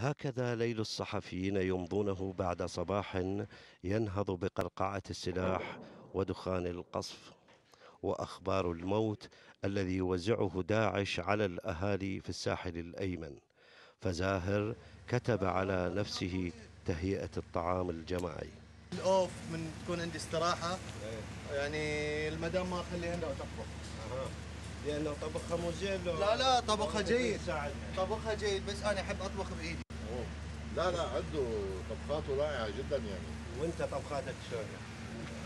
هكذا ليل الصحفيين يمضونه بعد صباح ينهض بقرقعة السلاح ودخان القصف وأخبار الموت الذي يوزعه داعش على الأهالي في الساحل الأيمن. فزاهر كتب على نفسه تهيئة الطعام الجماعي. الأوف من تكون عندي استراحة يعني المدام ما اخليها هنا تطبخ لأنه طبخها مو زين لا لا طبخها جيد. طبخها جيد بس أنا أحب أطبخ بإيدي. لا لا عنده طبخاته رائعة جدا يعني. وأنت طبخاتك شلون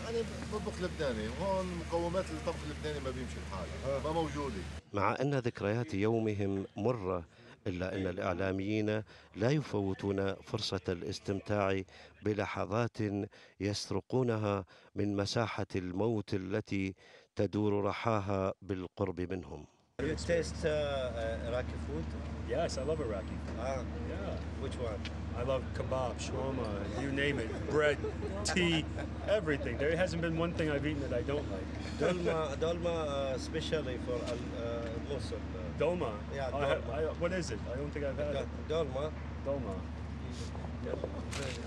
أنا بطبخ لبناني. هون مقومات الطبخ اللبناني ما بيمشي الحال. ما موجودة. مع أن ذكريات يومهم مرة إلا أن الإعلاميين لا يفوتون فرصة الاستمتاع بلحظات يسرقونها من مساحة الموت التي تدور رحاها بالقرب منهم You taste uh, Iraqi food? Yes, I love Iraqi. Ah, Yeah. which one? I love kebab, shawarma, you name it, bread, tea, everything. There hasn't been one thing I've eaten that I don't like. Dolma, dolma uh, especially for uh, Mosul. Dolma. Yeah, I ha- dolma. I- what is it? I don't think I've had it. dolma Dolma.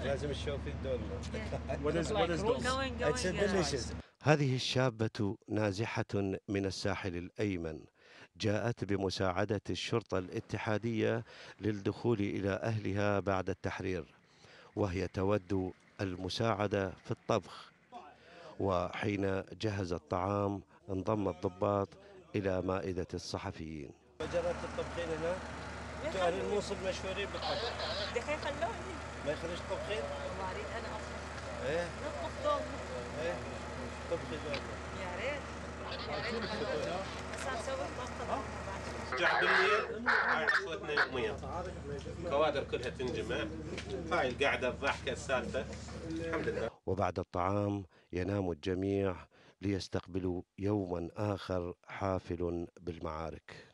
لازم تشوف الدولمة What is what is dolma? Going, It's going, delicious. هذه الشابة نازحة من الساحل الأيمن. جاءت بمساعدة الشرطة الاتحادية للدخول إلى أهلها بعد التحرير وهي تود المساعدة في الطبخ. وحين جهز الطعام انضم الضباط إلى مائدة الصحفيين. جربت الطبخين هنا؟ أهل الموصل مشهورين بالطبخ. ما يخرج طبخين؟ عصوتنا يوميا الكوادر كلها تنجمع هاي القعده الضحكه السالفه الحمد لله وبعد الطعام ينام الجميع ليستقبلوا يوما آخر حافل بالمعارك.